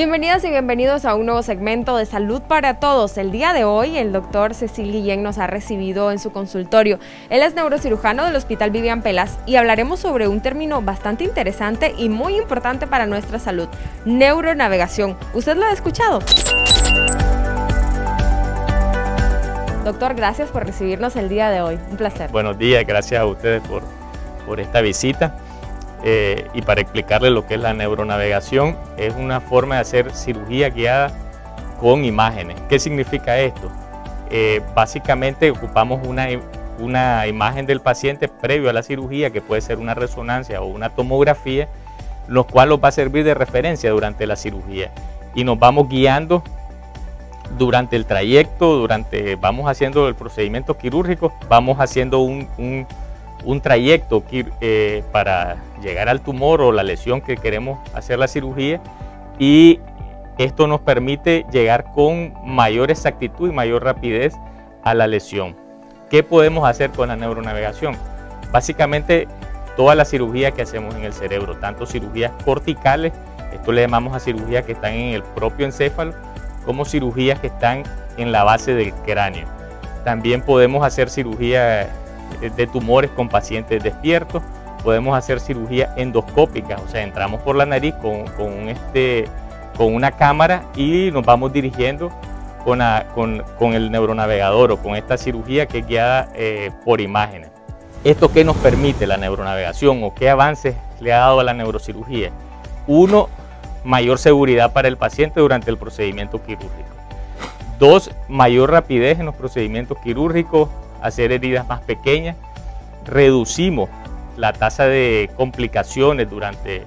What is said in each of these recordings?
Bienvenidas y bienvenidos a un nuevo segmento de Salud para Todos. El día de hoy el doctor Cecil Guillén nos ha recibido en su consultorio. Él es neurocirujano del Hospital Vivian Pelas y hablaremos sobre un término bastante interesante y muy importante para nuestra salud, neuronavegación. ¿Usted lo ha escuchado? Doctor, gracias por recibirnos el día de hoy. Un placer. Buenos días, gracias a ustedes por, por esta visita. Eh, y para explicarle lo que es la neuronavegación, es una forma de hacer cirugía guiada con imágenes. ¿Qué significa esto? Eh, básicamente ocupamos una, una imagen del paciente previo a la cirugía, que puede ser una resonancia o una tomografía, lo cual nos va a servir de referencia durante la cirugía. Y nos vamos guiando durante el trayecto, durante, vamos haciendo el procedimiento quirúrgico, vamos haciendo un un trayecto eh, para llegar al tumor o la lesión que queremos hacer la cirugía y esto nos permite llegar con mayor exactitud y mayor rapidez a la lesión. ¿Qué podemos hacer con la neuronavegación? Básicamente toda la cirugía que hacemos en el cerebro, tanto cirugías corticales, esto le llamamos a cirugías que están en el propio encéfalo, como cirugías que están en la base del cráneo. También podemos hacer cirugía de tumores con pacientes despiertos. Podemos hacer cirugía endoscópica, o sea, entramos por la nariz con, con este, con una cámara y nos vamos dirigiendo con, con, el neuronavegador o con esta cirugía que es guiada eh, por imágenes. ¿Esto qué nos permite la neuronavegación o qué avances le ha dado a la neurocirugía? Uno, mayor seguridad para el paciente durante el procedimiento quirúrgico. Dos, mayor rapidez en los procedimientos quirúrgicos, hacer heridas más pequeñas, reducimos la tasa de complicaciones durante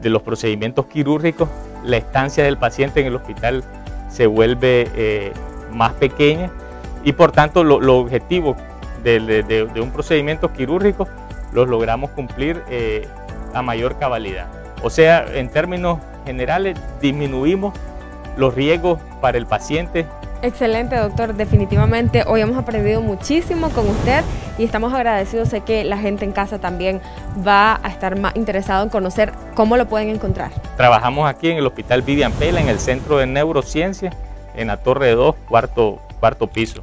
de los procedimientos quirúrgicos, la estancia del paciente en el hospital se vuelve eh, más pequeña y por tanto los objetivos de, un procedimiento quirúrgico los logramos cumplir eh, a mayor cabalidad. O sea, en términos generales disminuimos los riesgos para el paciente Excelente, doctor. Definitivamente hoy hemos aprendido muchísimo con usted y estamos agradecidos. Sé que la gente en casa también va a estar más interesado en conocer cómo lo pueden encontrar. Trabajamos aquí en el Hospital Vivian Pela, en el Centro de Neurociencia, en la Torre 2, cuarto, cuarto piso.